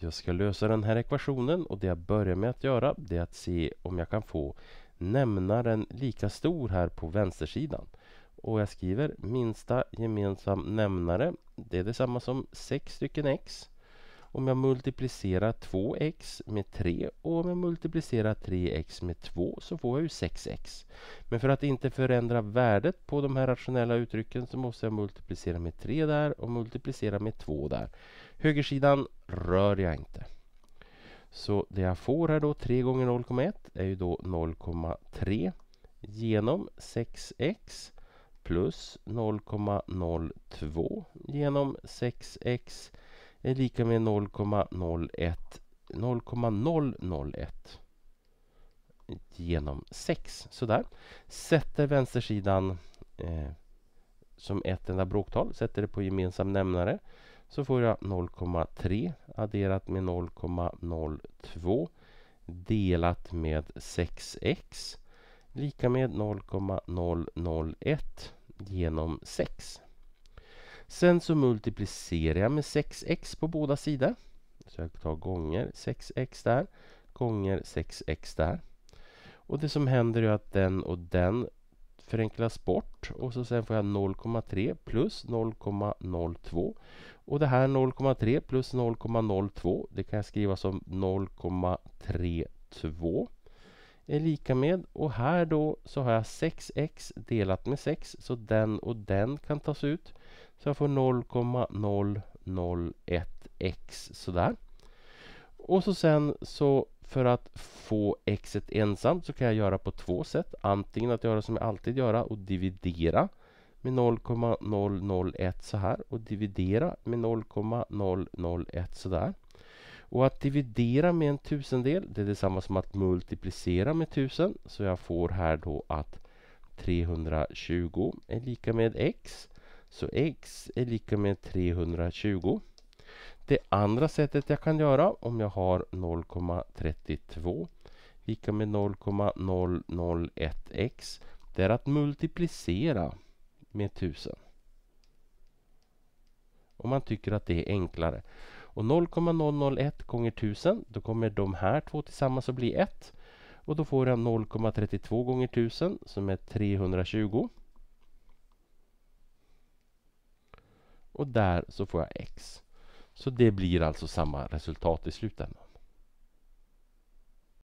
Jag ska lösa den här ekvationen och det jag börjar med att göra det är att se om jag kan få nämnaren lika stor här på vänstersidan. Och jag skriver minsta gemensam nämnare. Det är detsamma som 6 stycken x. Om jag multiplicerar 2x med 3 och om jag multiplicerar 3x med 2 så får jag ju 6x. Men för att inte förändra värdet på de här rationella uttrycken så måste jag multiplicera med 3 där och multiplicera med 2 där. Högersidan rör jag inte. Så det jag får här då, 3 gånger 0,1 är ju då 0,3 genom 6x plus 0,02 genom 6x är lika med 0,01 0,001 genom 6. Sådär. Sätter vänstersidan eh, som ett enda bråktal, sätter det på gemensam nämnare så får jag 0,3 adderat med 0,02 delat med 6x lika med 0,001 genom 6. Sen så multiplicerar jag med 6x på båda sidor. Så jag tar gånger 6x där, gånger 6x där. Och det som händer är att den och den förenklas bort och så sen får jag 0,3 plus 0,02 och det här 0,3 plus 0,02 det kan jag skriva som 0,32 är lika med och här då så har jag 6x delat med 6 så den och den kan tas ut. Så jag får 0,001x sådär. Och så sen så för att få x ensamt så kan jag göra på två sätt. Antingen att göra som jag alltid gör och dividera med 0,001 så här och dividera med 0,001 så där. Och att dividera med en tusendel det är detsamma som att multiplicera med tusen. Så jag får här då att 320 är lika med x. Så x är lika med 320. Det andra sättet jag kan göra om jag har 0,32 lika med 0,001x det är att multiplicera med 1000. Om man tycker att det är enklare. Och 0,001 gånger 1000 då kommer de här två tillsammans att bli 1. Och då får jag 0,32 gånger 1000 som är 320. Och där så får jag x. Så det blir alltså samma resultat i slutändan.